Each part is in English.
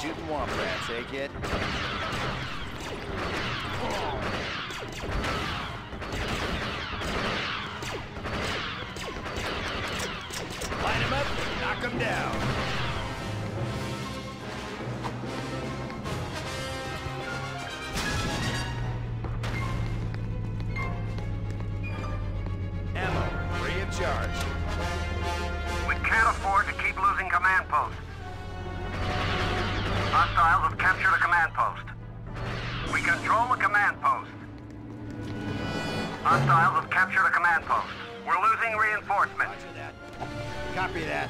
shooting womp rats, eh, kid? Line him up, knock him down. Ammo, free of charge. We can't afford to keep losing command posts. Hostiles have captured a command post. We control the command post. Hostiles have captured a command post. We're losing reinforcements. Roger that. Copy that.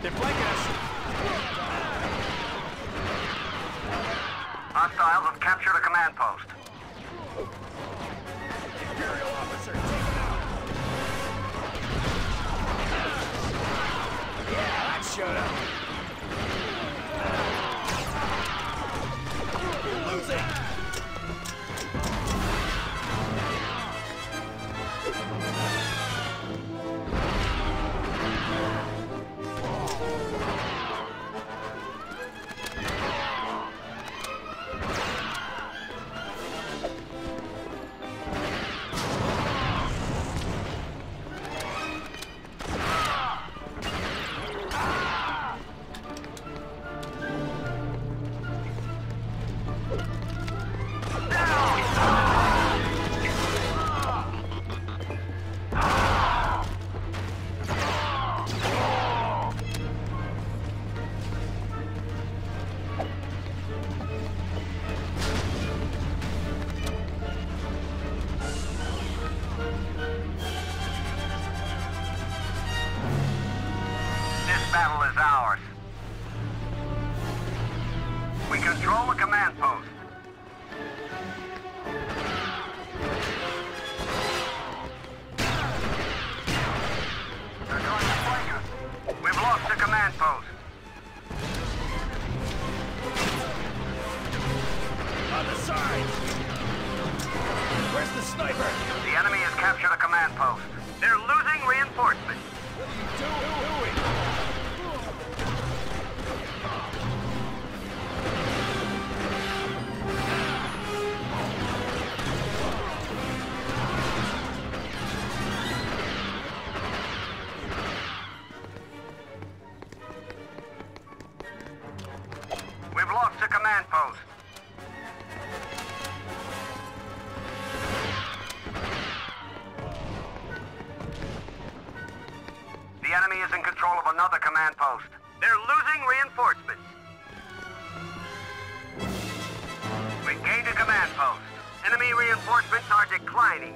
They're flanking us. Hostiles have captured a command post. Imperial officer, take him out! Yeah, that showed up. Battle is ours. We control the command post. Another command post. They're losing reinforcements. Gained a command post. Enemy reinforcements are declining.